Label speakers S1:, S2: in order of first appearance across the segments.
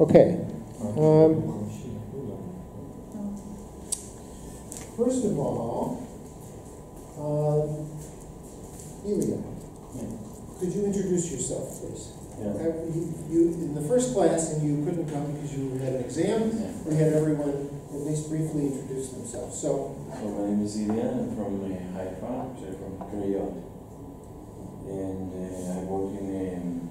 S1: Okay. Um, first of all, um, Ilya, could you introduce yourself, please?
S2: Yeah.
S1: Uh, You, you, in the first class, and you couldn't come because you had an exam,
S2: Yeah.
S1: we had everyone at least briefly introduce themselves. So,
S2: So my name is Ilya, I'm from uh, Haifa, actually from Kiryat. And uh, I work in um,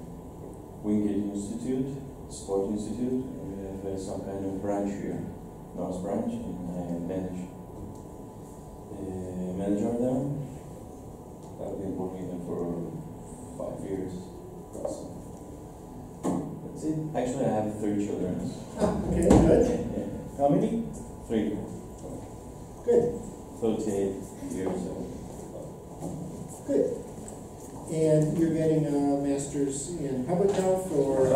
S2: Wingate Institute, Sport Institute. We have uh, some kind of branch here, North Branch, and I manage, uh, manager there. I've been working there for five years. plus. That's it. Actually, I have three children.
S1: okay, good.
S2: Yeah,
S1: How many?
S2: Three,
S1: Good,
S2: 38 years old.
S1: good. And you're getting a master's in public health or?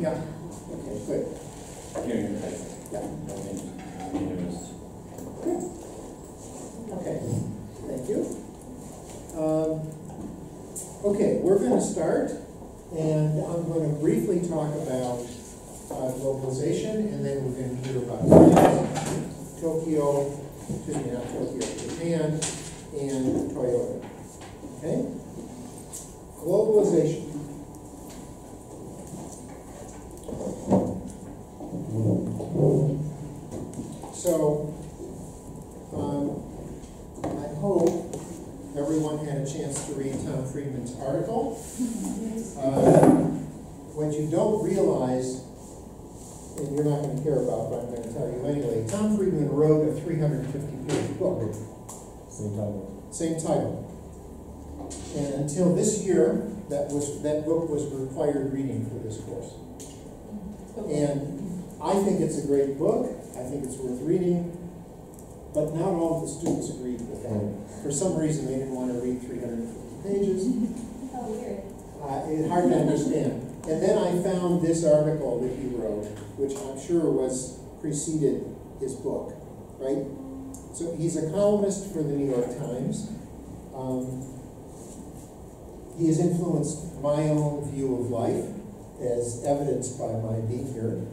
S1: Yeah, okay, good.
S2: Haifa.
S1: Yeah.
S2: in
S1: Okay, thank you. Um, Okay, we're going to start, and I'm going to briefly talk about uh, globalization, and then we're going to hear about Tokyo, excuse me, not Tokyo, Japan, and Toyota. Okay? Globalization. So, um, I hope everyone had a chance to read Tom Friedman's article. Uh, What you don't realize, and you're not gonna care about, but I'm gonna tell you anyway, Tom Friedman wrote a three hundred and fifty page book,
S3: Same time.
S1: same title. And until this year, that was, that book was required reading for this course. And I think it's a great book, I think it's worth reading, but not all of the students agreed with that. For some reason, they didn't want to read three hundred and fifty pages.
S4: Oh, weird.
S1: Uh, it's hard to understand. And then I found this article that he wrote, which I'm sure was preceded his book, right? So he's a columnist for the New York Times. Um, he has influenced my own view of life, as evidenced by my being here.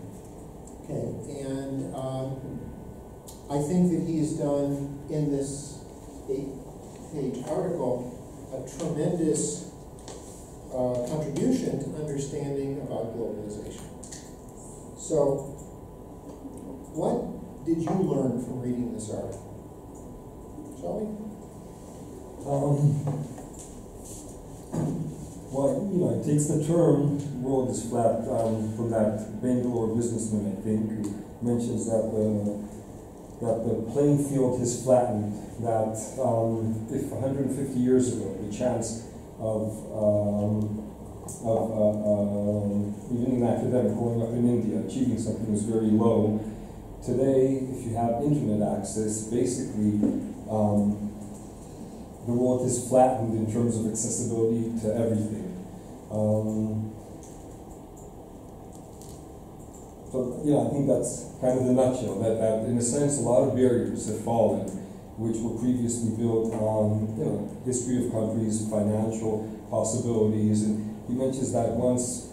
S1: Okay, and um, I think that he has done in this eight-page article a tremendous uh, contribution to understanding about globalization. So, what did you learn from reading this article? Shall we?
S3: Um, well, you know, it takes the term "world is flat" um, from that Bangalore businessman, I think, who mentions that the that the playing field has flattened. That um, if 150 years ago the chance of um, of uh, um, even an academic growing up in India achieving something was very low, today if you have internet access, basically. Um, the world is flattened in terms of accessibility to everything. Um, so yeah, I think that's kind of the nutshell. That, that in a sense, a lot of barriers have fallen, which were previously built on you know history of countries, financial possibilities, and he mentions that once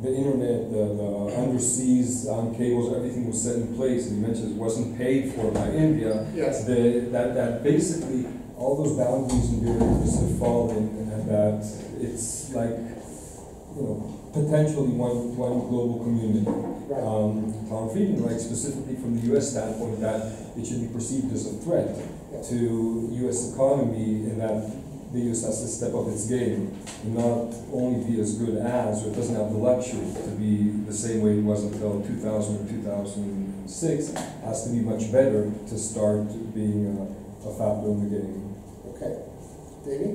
S3: the internet, the, the underseas um, cables, everything was set in place, and he mentions it wasn't paid for by India.
S1: Yes.
S3: The, that, that basically all those boundaries and barriers have fallen, and that it's like, you know, potentially one, one global community.
S1: Right.
S3: Um, Tom Friedman writes specifically from the U.S. standpoint that it should be perceived as a threat to U.S. economy, and that the U.S. has to step up its game and not only be as good as, or it doesn't have the luxury to be the same way it was until 2000 or 2006, has to be much better to start being a, a factor in the game.
S1: Okay. Davey?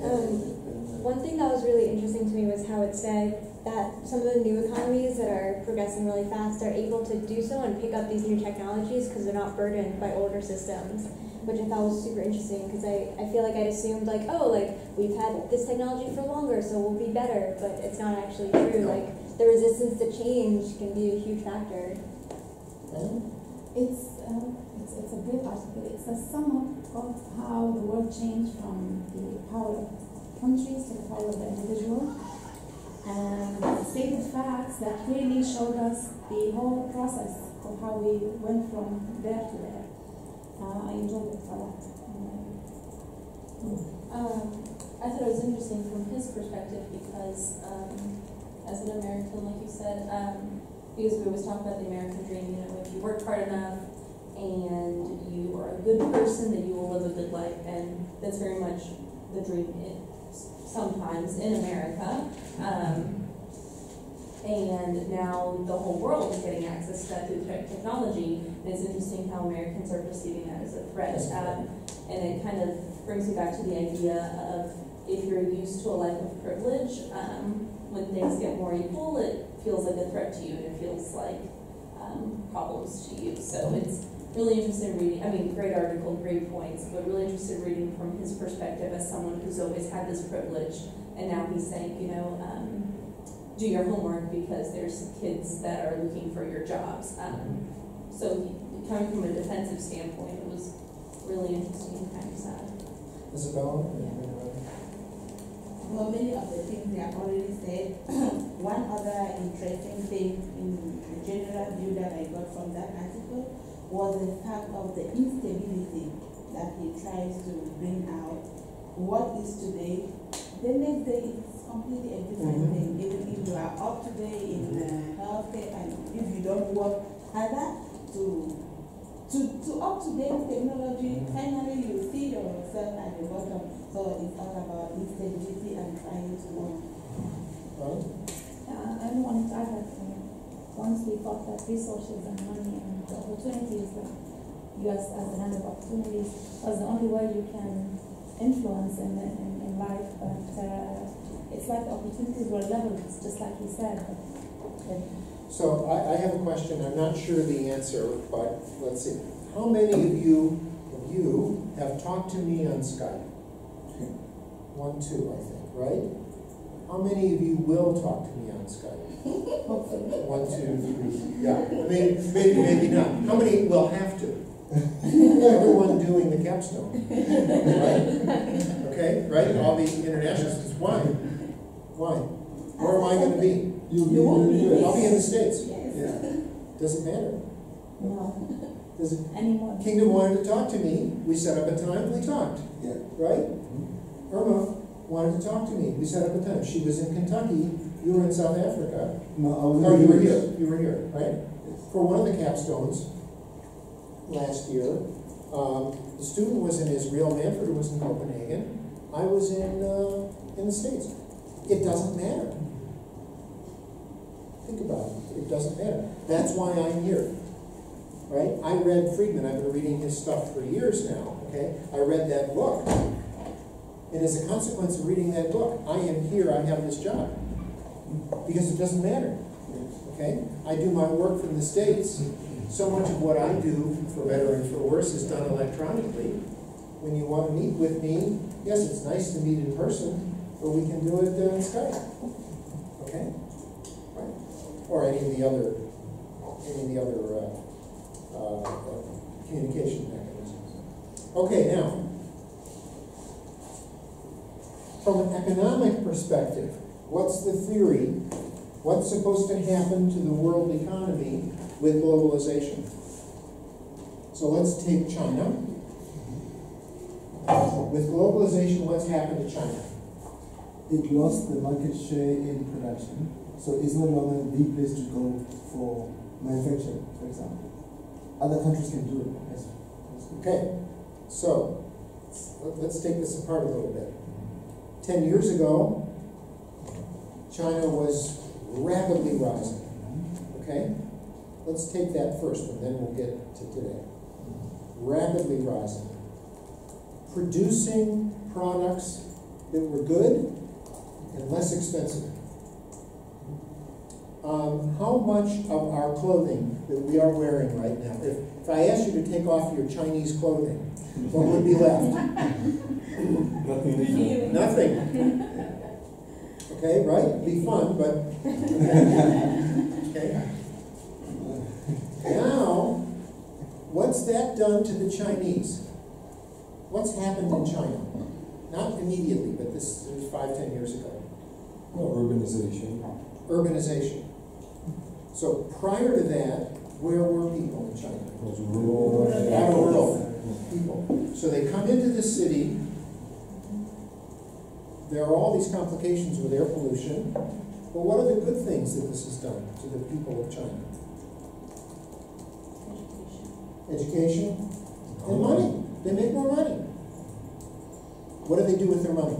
S4: Um, One thing that was really interesting to me was how it said that some of the new economies that are progressing really fast are able to do so and pick up these new technologies because they're not burdened by older systems, which I thought was super interesting because I, I feel like I'd assumed like, oh, like we've had this technology for longer, so we'll be better, but it's not actually true. Like the resistance to change can be a huge factor.
S5: It's, uh, it's, it's a great article. It's a sum of how the world changed from the power of countries to the power of the individual. and stated facts that clearly showed us the whole process of how we went from there to there. Uh, I enjoyed it a lot.
S6: Um, I thought it was interesting from his perspective because, um, as an American, like you said, um, because we always talk about the American dream, you know, if you work hard enough and you are a good person, that you will live a good life, and that's very much the dream in, sometimes in America. Um, and now the whole world is getting access to that through technology, and it's interesting how Americans are perceiving that as a threat. Um, and it kind of brings me back to the idea of if you're used to a life of privilege, um, when things get more equal, it feels like a threat to you and it feels like um, problems to you. So it's really interesting reading. I mean, great article, great points, but really interested in reading from his perspective as someone who's always had this privilege, and now he's saying, you know, um, do your homework because there's kids that are looking for your jobs. Um, so coming from a defensive standpoint, it was really interesting and kind of sad.
S1: Isabella? Yeah.
S7: Well, many of the things they have already said. One other interesting thing in the general view that I got from that article was the fact of the instability that he tries to bring out. What is today, the next day is completely a different
S1: Mhm.
S7: thing. Even if you are up to date in uh, healthcare and if you don't work harder to to, to up to date technology, finally you see yourself at the bottom. So it's all about instability and trying to know.
S1: Right?
S5: Uh, I want to add that once we thought that resources and money and the opportunities that U.S. as the land of opportunities was the only way you can influence in, in, in life, but uh, it's like the opportunities were leveled, just like you said. But,
S1: So I, I have a question, I'm not sure the answer, but let's see. How many of you, of you have talked to me on Skype? One, two, I think, right? How many of you will talk to me on Skype? One, two, three, yeah, I mean, maybe, maybe not. How many will have to? Everyone doing the capstone, right? Okay, right, all the international students, why? Why? Where am I gonna be?
S3: You,
S7: You won't be
S3: you-
S1: I'll be in the States,
S7: Yes.
S3: Yeah.
S1: doesn't matter.
S5: No,
S1: Does it,
S5: anymore.
S1: Kingdom wanted to talk to me, we set up a time, we talked,
S3: Yeah.
S1: right? Mm-hmm. Irma wanted to talk to me, we set up a time, she was in Kentucky, you were in South Africa,
S3: No, I was.
S1: or you were here, you were here, right? For one of the capstones last year, um, the student was in Israel, Manfred was in Copenhagen, I was in, uh, in the States. It doesn't matter. Think about it, it doesn't matter. That's why I'm here, right? I read Friedman, I've been reading his stuff for years now, okay? I read that book. And as a consequence of reading that book, I am here, I have this job. Because it doesn't matter, okay? I do my work from the States. So much of what I do, for better and for worse, is done electronically. When you want to meet with me, yes, it's nice to meet in person, but we can do it uh, on Skype. Okay? Right? Or any of the other, any of the other, uh, uh, uh, communication mechanisms. Okay, now, from an economic perspective, what's the theory? What's supposed to happen to the world economy with globalization? So let's take China. With globalization, what's happened to China?
S8: it lost the market share in production, so it's no longer the place to go for manufacturing, for example. Other countries can do it. Yes.
S1: Okay, so let- let's take this apart a little bit. Ten years ago, China was rapidly rising. Okay? Let's take that first, and then we'll get to today. Rapidly rising. Producing products that were good and less expensive. Um, how much of our clothing that we are wearing right now, if, if I asked you to take off your Chinese clothing, what would be left?
S3: Nothing legal.
S1: Nothing. Okay, right? Be fun, but. Okay. Now, what's that done to the Chinese? What's happened in China? Not immediately, but this is five, ten years ago.
S3: Well, urbanization.
S1: urbanization. So prior to that, where were people in China?
S3: It was rural.
S1: Yeah, rural people. So they come into the city. There are all these complications with air pollution. But what are the good things that this has done to the people of China?
S6: Education.
S1: Education and money. They make more money. What do they do with their money?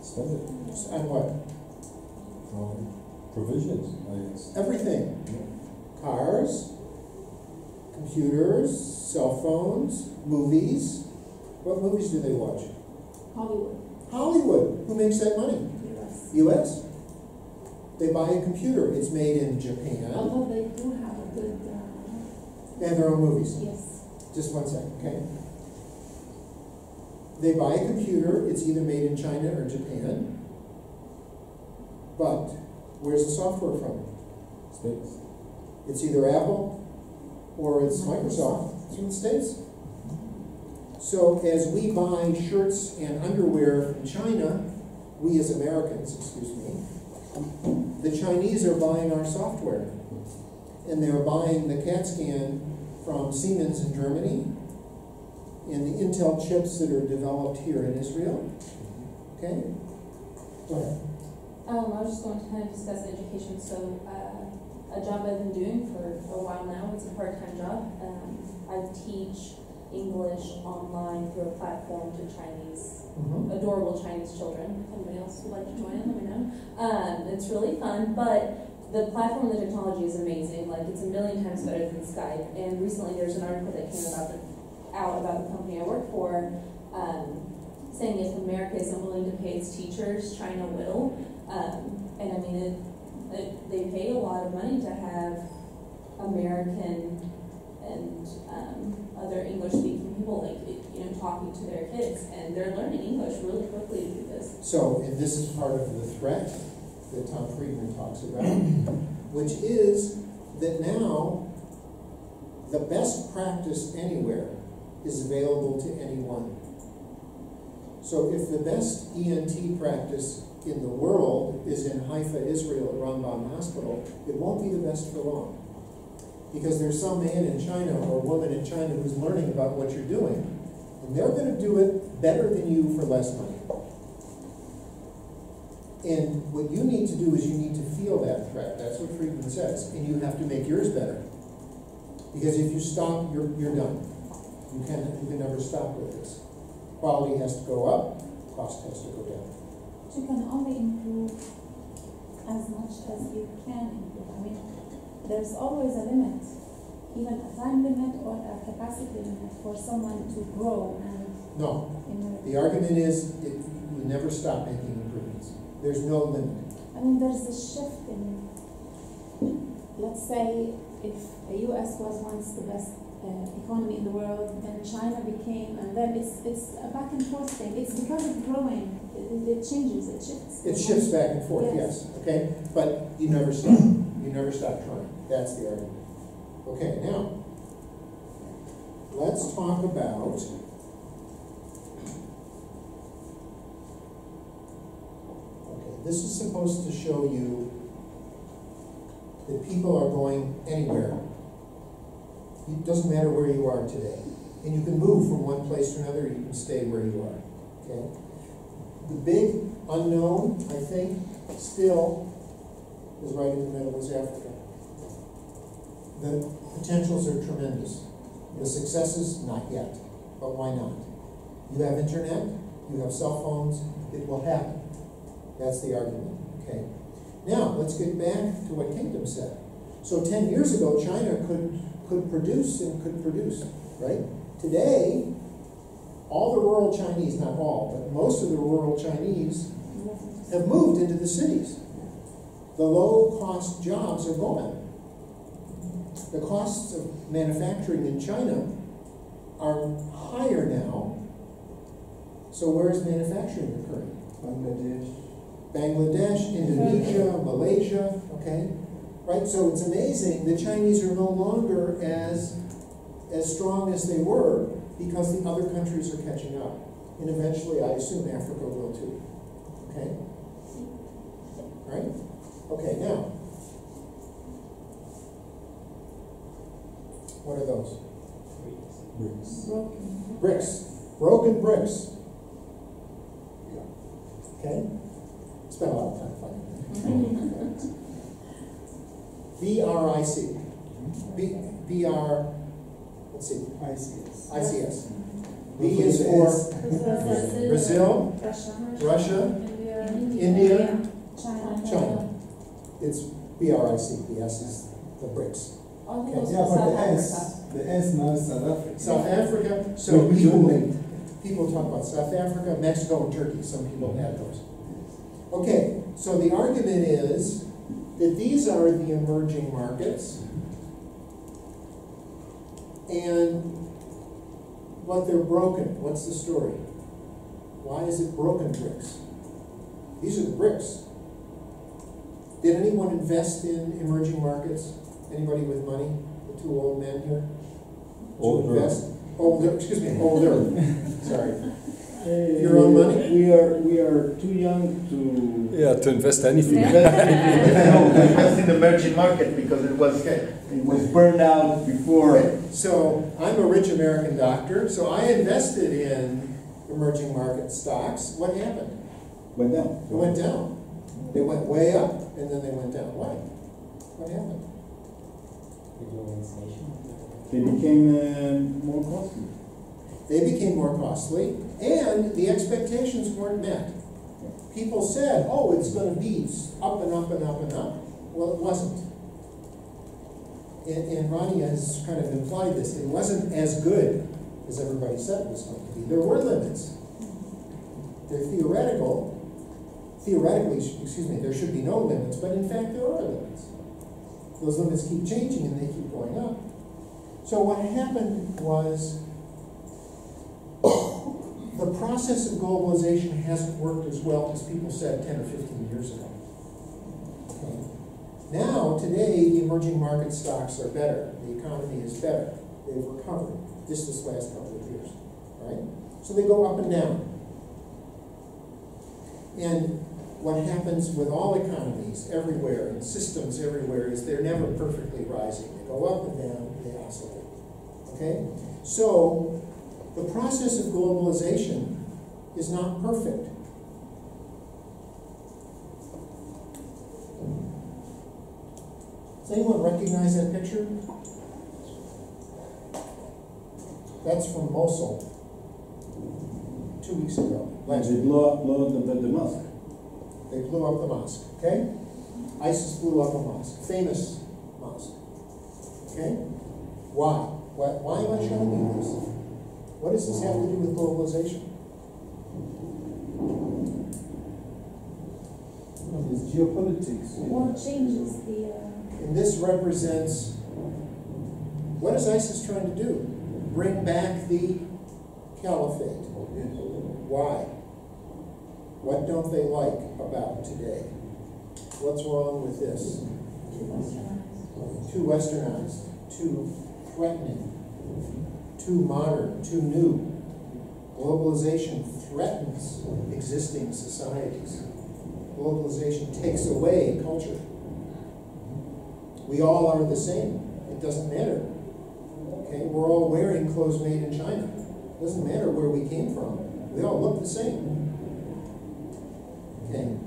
S3: Spend it.
S1: On what?
S3: Um, provisions, I guess.
S1: Everything. Cars, computers, cell phones, movies. What movies do they watch?
S5: Hollywood,
S1: Hollywood. Who makes that money?
S5: US.
S1: U.S. They buy a computer. It's made in Japan.
S5: Although they do have a good, uh,
S1: They have their own movies.
S5: yes,
S1: Just one second, okay? They buy a computer. It's either made in China or Japan. But where's the software from?
S3: States.
S1: It's either Apple or it's Microsoft. It's from the States. So as we buy shirts and underwear from China, we as Americans, excuse me, the Chinese are buying our software. And they're buying the CAT scan from Siemens in Germany and the Intel chips that are developed here in Israel. Okay? Go ahead.
S6: Um, I was just going to kind of discuss education. So, uh, a job I've been doing for a while now. It's a part-time job. Um, I teach English online through a platform to Chinese,
S1: Mhm.
S6: adorable Chinese children. If anybody else would like to join let me know. Um, it's really fun, but the platform, the technology is amazing. Like it's a million times better than Skype. And recently, there's an article that came about the, out about the company I work for, um, saying if America isn't willing to pay its teachers, China will. Um, and I mean, it, it, they pay a lot of money to have American and um, other English-speaking people, like you know, talking to their kids, and they're learning English really quickly to do this.
S1: So, and this is part of the threat that Tom Friedman talks about, which is that now the best practice anywhere is available to anyone. So if the best ENT practice in the world is in Haifa, Israel, at Rambam Hospital, it won't be the best for long. Because there's some man in China or woman in China who's learning about what you're doing, and they're going to do it better than you for less money. And what you need to do is you need to feel that threat. That's what Friedman says. And you have to make yours better. Because if you stop, you're, you're done. You can, you can never stop with this. Quality has to go up, cost has to go down.
S5: you can only improve as much as you can improve. I mean, there's always a limit, even a time limit or a capacity limit for someone to grow and
S1: No, the argument is it, you never stop making improvements. There's no limit.
S5: I mean, there's a shift in, let's say, if the US was once the best uh, economy in the world, then China became, and then it's, it's a back and forth thing. It's because of growing, it, it changes, it shifts.
S1: It shifts back and forth,
S5: Yes.
S1: yes, okay? But you never stop. You never stop trying. That's the argument. Okay, now, let's talk about Okay, this is supposed to show you that people are going anywhere. It doesn't matter where you are today. And you can move from one place to another, you can stay where you are, okay? The big unknown, I think, still is right in the middle is Africa. The potentials are tremendous. The successes, not yet, but why not? You have internet, you have cell phones, it will happen. That's the argument, okay? Now, let's get back to what Kingdom said. So ten years ago, China could, could produce and could produce, right? Today, all the rural Chinese, not all, but most of the rural Chinese have moved into the cities. The low-cost jobs are gone. The costs of manufacturing in China are higher now. So where's manufacturing occurring?
S8: Bangladesh.
S1: Bangladesh, Indonesia, Malaysia, okay? Right, so it's amazing the Chinese are no longer as, as strong as they were because the other countries are catching up. And eventually, I assume Africa will too, okay? right? Okay, now. What are those?
S3: Bricks.
S5: Broken.
S1: Bricks, broken bricks. Okay? Spent a lot of time finding that. B R I C. B, B R, let's see,
S8: ICS.
S1: I C S. B is for Brazil, Russia, India,
S5: China.
S1: China. It's B R I C, the S is the bricks.
S6: Almost
S8: Yeah, but
S6: South
S8: the
S6: Africa.
S8: S, the S now is South Africa.
S1: South Africa, so
S8: Which we
S1: people,
S8: donate.
S1: people talk about South Africa, Mexico, and Turkey, some people have those. Okay, so the argument is that these are the emerging markets. And what they're broken, what's the story? Why is it broken bricks? These are the bricks. Did anyone invest in emerging markets? Anybody with money? The two old men here? To
S3: Older.
S1: invest? Older, excuse me, older, sorry.
S9: Uh,
S1: Your own money?
S9: We are, we are too young to
S3: Yeah, to invest anything.
S9: invest in the emerging market because it was,
S1: Okay.
S9: it was burned out before.
S1: Okay, So I'm a rich American doctor, so I invested in emerging market stocks. What happened?
S9: Went down.
S1: It went down. They went way up and then they went down. Why? What happened?
S9: They became uh, more costly.
S1: They became more costly and the expectations weren't met. People said, oh, it's gonna be up and up and up and up. Well, it wasn't. And, and Ronnie has kind of implied this. It wasn't as good as everybody said it was going to be. There were limits. They're theoretical. Theoretically, excuse me, there should be no limits, but in fact, there are limits. Those limits keep changing and they keep going up. So what happened was the process of globalization hasn't worked as well as people said 10 or 15 years ago. Now, today, the emerging market stocks are better. The economy is better. They've recovered just this last couple of years, right? So they go up and down. And what happens with all economies everywhere and systems everywhere is they're never perfectly rising. They go up and down, they oscillate. Okay? So the process of globalization is not perfect. Does anyone recognize that picture? That's from Mosul two weeks ago. last
S9: They blow up, blow up the, the mosque.
S1: They blew up the mosque, okay? ISIS blew up a mosque, famous mosque. Okay? Why? Why, why am I showing you this? What does this have to do with globalization?
S8: It's geopolitics.
S5: War changes the, uh,
S1: And this represents, what is ISIS trying to do? Bring back the caliphate. Why? What don't they like about today? What's wrong with this? Too westernized, too westernized, too threatening, too modern, too new. Globalization threatens existing societies. Globalization takes away culture. We all are the same. It doesn't matter. Okay, we're all wearing clothes made in China. It Doesn't matter where we came from. We all look the same. Okay,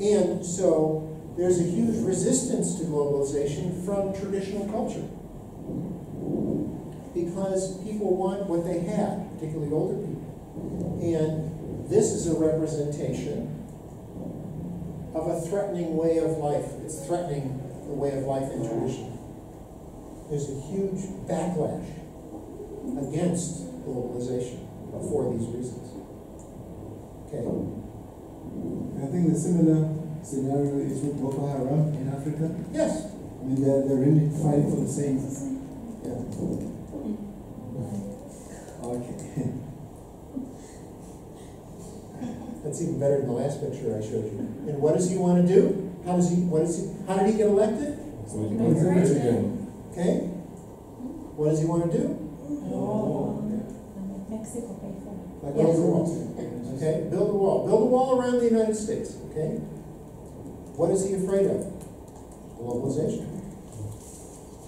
S1: and so there's a huge resistance to globalization from traditional culture because people want what they had, particularly older people. And this is a representation of a threatening way of life. It's threatening the way of life in tradition. There's a huge backlash against globalization for these reasons. Okay.
S8: I think the similar scenario is with Boko Haram in Africa.
S1: Yes.
S8: I mean, they're, they're really fighting for the same.
S1: Yeah.
S8: Okay.
S1: That's even better than the last picture I showed you. And what does he want to do? How does he? What is he? How did he get elected?
S3: So we can do it again.
S1: Okay. What does he want to do?
S5: Oh, Mexico pay for it.
S8: Like
S1: Build a
S8: also-
S1: wall. Okay. Build a wall. Build a wall around the United States. Okay. What is he afraid of? Globalization.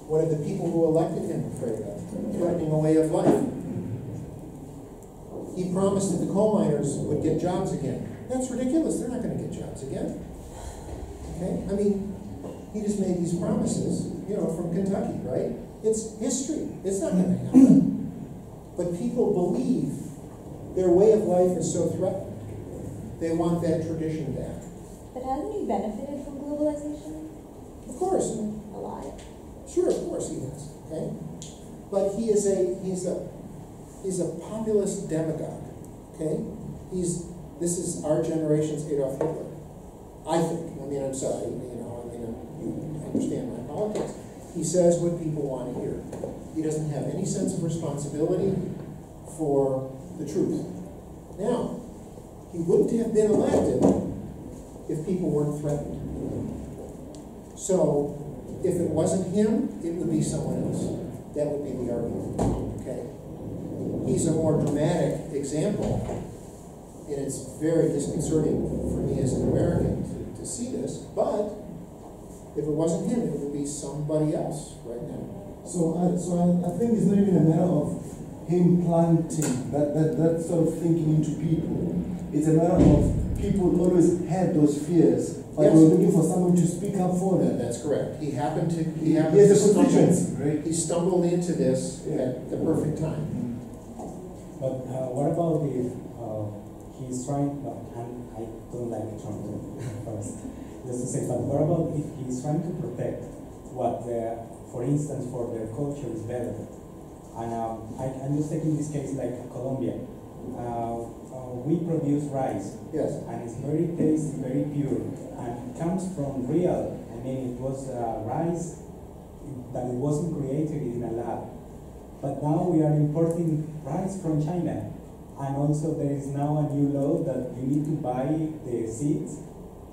S1: What are the people who elected him afraid of? Threatening a way of life. He promised that the coal miners would get jobs again. That's ridiculous. They're not going to get jobs again. Okay? I mean, he just made these promises, you know, from Kentucky, right? It's history. It's not going to happen. But people believe their way of life is so threatened. They want that tradition back.
S4: But hasn't he benefited from globalization?
S1: Of course.
S4: A lot.
S1: Sure, of course he has, okay? But he is a, he's a, he's a populist demagogue, okay? He's, this is our generation's Adolf Hitler. I think, I mean, I'm sorry, you know, I mean, you understand my politics. He says what people want to hear. He doesn't have any sense of responsibility for the truth. Now, he wouldn't have been elected if people weren't threatened. So, if it wasn't him, it would be someone else. That would be the argument, okay? He's a more dramatic example, and it's very disconcerting for me as an American to, to see this, but if it wasn't him, it would be somebody else right now.
S8: So, so I, I think it's not even a matter of him planting that, that, that sort of thinking into people. It's a matter of people always had those fears, but
S1: Yes.
S8: they were looking for someone to speak up for
S1: That-
S8: them.
S1: That's correct. He happened to, he
S8: He
S1: happened
S8: has
S1: to
S8: a
S1: stumble,
S8: constituency, right?
S1: he stumbled into this at the perfect time.
S10: But uh, what about if uh, he's trying, but and I don't like Trump first, just to say, but what about if he's trying to protect what, the, for instance, for their culture is better? And um, I, I'm just taking this case like Colombia. Uh, uh, we produce rice,
S1: Yes.
S10: and it's very tasty, very pure, and it comes from real. I mean, it was uh, rice that it wasn't created in a lab. But now we are importing rice from China. And also there is now a new law that you need to buy the seeds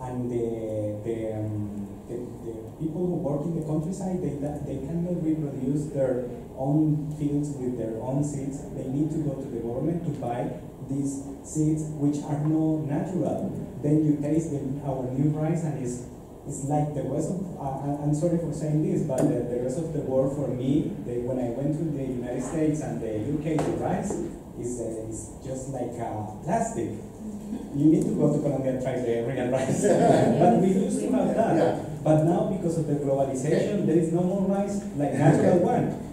S10: and the, the, um, the, the people who work in the countryside, they, they cannot reproduce their own fields with their own seeds. They need to go to the government to buy these seeds which are no natural. Then you taste the, our new rice and it's it's like the rest of, uh, I- I'm sorry for saying this, but the, the rest of the world for me, the, when I went to the United States and the UK, the rice is, uh, is just like uh, plastic. You need to go to Colombia and try the real rice. but we used to have that.
S1: Yeah.
S10: But now, because of the globalization, there is no more rice like natural one.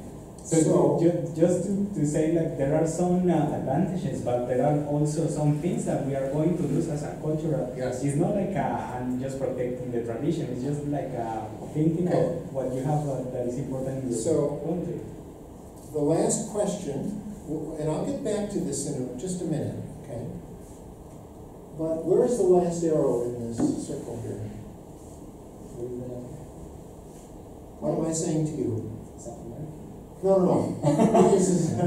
S10: So,
S1: So-
S10: ju- just to, to say like there are some uh, advantages, but there are also some things that we are going to lose as a culture.
S1: Yes.
S10: It's not like uh, I'm just protecting the tradition. It's just like uh, thinking
S1: Okay.
S10: of what you have uh, that is important in your
S1: So-
S10: country.
S1: The last question, and I'll get back to this in just a minute, okay? But where's the last arrow in this circle here? What am I saying to you? No, no, no. This is, uh,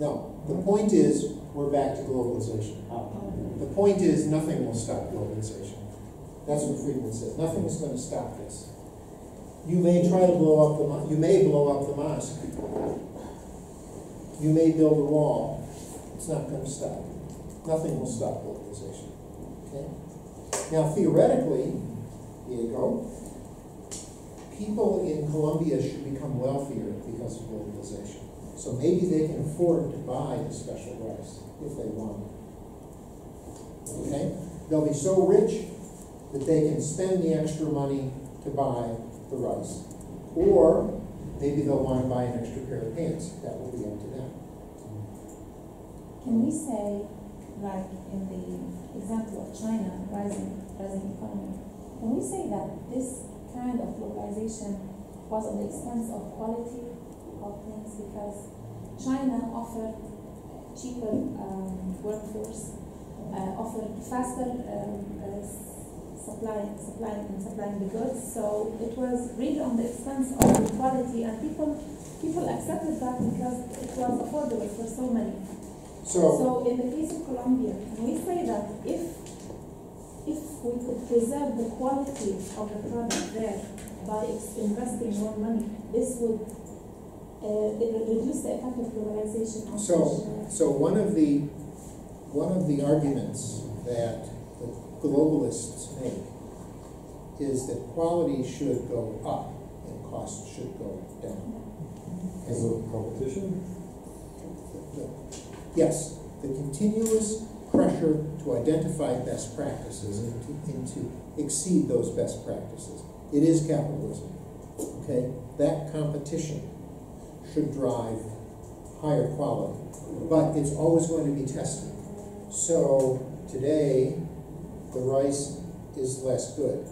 S1: no, the point is, we're back to globalization.
S10: Oh.
S1: The point is, nothing will stop globalization. That's what Friedman said. Nothing is going to stop this. You may try to blow up the, mo- you may blow up the mosque. You may build a wall. It's not going to stop. Nothing will stop globalization. Okay? Now, theoretically, Diego, people in Colombia should become wealthier because of globalization. So maybe they can afford to buy the special rice if they want. Okay? They'll be so rich that they can spend the extra money to buy the rice. Or maybe they'll want to buy an extra pair of pants. That will be up to them.
S5: Can we say, like in the example of China, rising, rising economy, can we say that this kind of globalization was at the expense of quality of things because China offered cheaper um, workforce, uh, offered faster um, uh, supplying and supplying the goods. So it was really on the expense of the quality, and people people accepted that because it was affordable for so many.
S1: So,
S5: So in the case of Colombia, can we say that if if we could preserve the quality of the product there by investing more money, this would uh, reduce the effect of globalization
S1: So- so one of the one of the arguments that the globalists make is that quality should go up and costs should go down.
S3: As a competition?
S1: The- Yes, the continuous pressure to identify best practices and to, and to exceed those best practices. It is capitalism, okay? That competition should drive higher quality, but it's always going to be tested. So today, the rice is less good.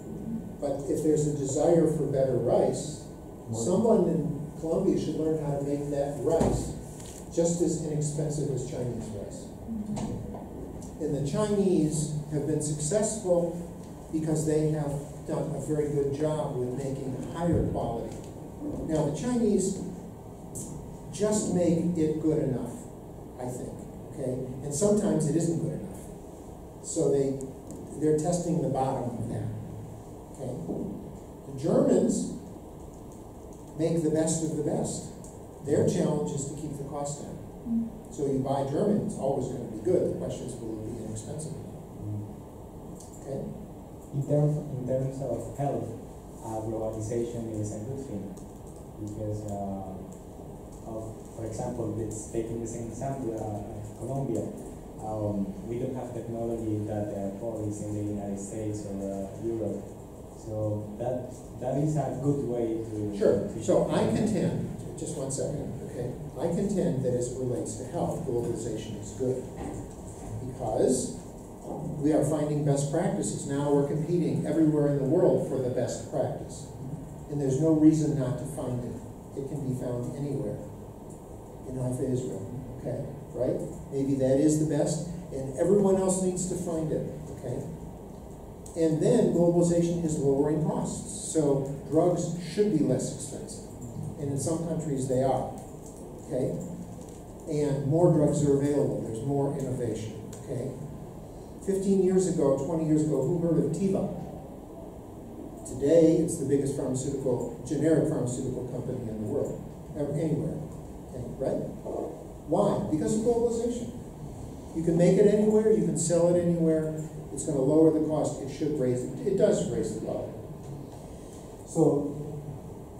S1: But if there's a desire for better rice, someone in Colombia should learn how to make that rice just as inexpensive as Chinese rice. Mm-hmm. And the Chinese have been successful because they have done a very good job with making higher quality. Now, the Chinese just make it good enough, I think, okay? And sometimes it isn't good enough. So they, they're testing the bottom of that, okay? The Germans make the best of the best. Their challenge is to keep the cost down. Mm. So you buy German, it's always gonna be good, the question is, will it be inexpensive? Okay?
S10: In terms, in terms of health, uh, globalization is a good thing because, uh, of, for example, it's taking the same example, uh, Colombia. Um, we don't have technology that uh, is in the United States or uh, Europe. So that that is a good way to.
S1: Sure,
S10: to
S1: so I contend, just one second, okay? I contend that as it relates to health, globalization is good. Because we are finding best practices. Now we're competing everywhere in the world for the best practice. And there's no reason not to find it. It can be found anywhere in Haifa, Israel, okay? Right? Maybe that is the best, and everyone else needs to find it, okay? And then globalization is lowering costs. So drugs should be less expensive. And in some countries they are. Okay? And more drugs are available. There's more innovation. Okay? 15 years ago, 20 years ago, who heard of Teva? Today, it's the biggest pharmaceutical, generic pharmaceutical company in the world, anywhere. Okay, right? Why? Because of globalization. You can make it anywhere, you can sell it anywhere, it's going to lower the cost, it should raise, it it does raise the quality.
S8: So,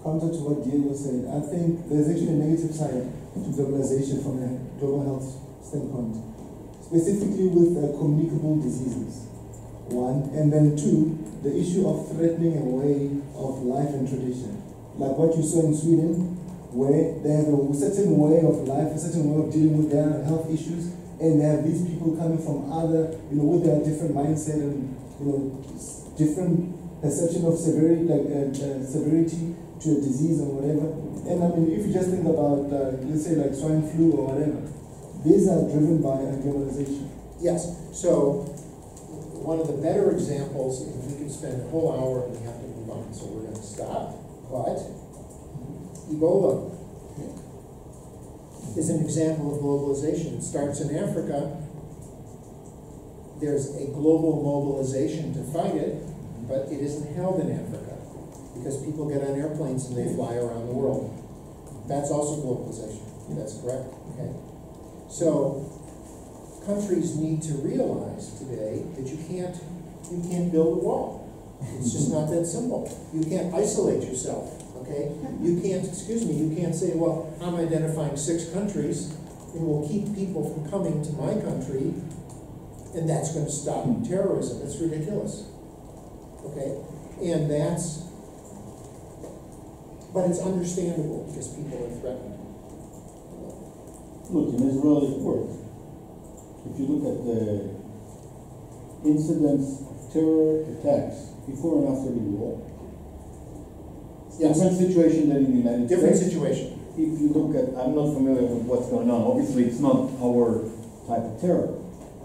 S8: counter to what Diego said, I think there's actually a negative side to globalization from a global health standpoint, specifically with uh, communicable diseases. One, and then two, the issue of threatening a way of life and tradition, like what you saw in Sweden, where they have a certain way of life, a certain way of dealing with their health issues, and they have these people coming from other, you know, with their different mindset and you know, different perception of severity, like uh, uh, severity to a disease or whatever. And I mean, if you just think about, uh, let's say, like swine flu or whatever, these are driven by globalization.
S1: Yes, so one of the better examples, and we can spend a whole hour and we have to move on, so we're gonna stop, but Ebola is an example of globalization. It starts in Africa. There's a global mobilization to fight it, but it isn't held in Africa because people get on airplanes and they fly around the world. That's also globalization. That's correct, okay? So countries need to realize today that you can't, you can't build a wall. It's just not that simple. You can't isolate yourself, okay? You can't, excuse me, you can't say, well, I'm identifying six countries and will keep people from coming to my country and that's gonna stop terrorism. It's ridiculous. Okay? And that's, but it's understandable because people are threatened.
S11: Look, in Israel it worked. If you look at the incidents of terror attacks before and after the war,
S1: Yes,
S11: different situation than in the United
S1: different
S11: States.
S1: situation.
S11: If you look at, I'm not familiar with what's going on. Obviously, it's not our type of terror,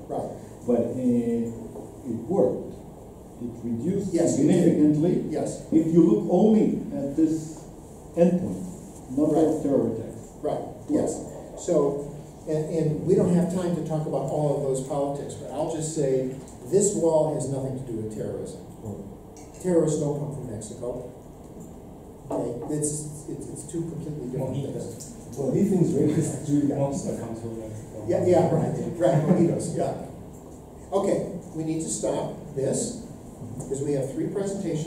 S1: Right.
S11: but uh, it worked. It reduced
S1: Yes,
S11: significantly.
S1: Yes,
S11: If you look only at this endpoint, number
S1: Right.
S11: of terror attacks.
S1: right, yes. So, and, and we don't have time to talk about all of those politics, but I'll just say, this wall has nothing to do with terrorism. Terrorists don't come from Mexico. Okay, it's, it's, it's two completely different things.
S8: Well, he thinks rapist is Julia.
S10: Mojito comes from Mexico.
S1: Yeah, yeah, right, right, mojitos, yeah. Okay, we need to stop this, because we have three presentations.